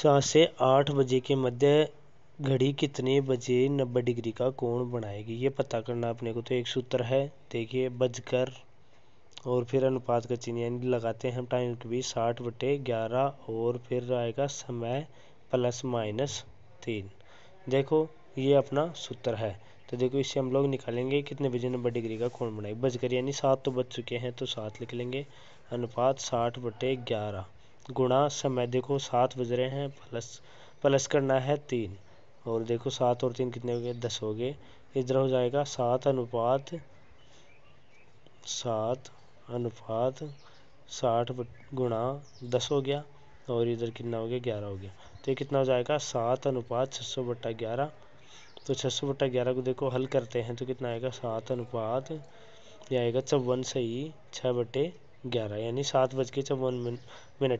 सात से आठ बजे के मध्य घड़ी कितने बजे नब्बे डिग्री का कोण बनाएगी? ये पता करना अपने को तो एक सूत्र है। देखिए, बजकर और फिर अनुपात का चिन्ह, यानी लगाते हैं हम टाइम के बीच साठ बटे ग्यारह और फिर आएगा समय प्लस माइनस तीन। देखो, ये अपना सूत्र है। तो देखो, इससे हम लोग निकालेंगे कितने बजे नब्बे डिग्री का कोण बनाए बजकर यानी सात तो बज चुके हैं तो सात लिख लेंगे। अनुपात साठ बटे ग्यारह। गुणा समय। देखो, सात बज रहे हैं, प्लस प्लस करना है तीन। और देखो, सात और तीन कितने हो गए? दस हो गए। इधर हो जाएगा, सात अनुपात सात अनुपात, साठ गुणा दस हो गया। और इधर कितना हो गया? ग्यारह हो गया। तो ये कितना हो जाएगा? सात अनुपात छः सौ बट्टा ग्यारह। तो छः सौ बट्टा ग्यारह को देखो, हल करते हैं तो कितना आएगा? सात अनुपात, ये आएगा चौवन सही छः बटे ग्यारह। यानी सात बज के चौवन मिनट।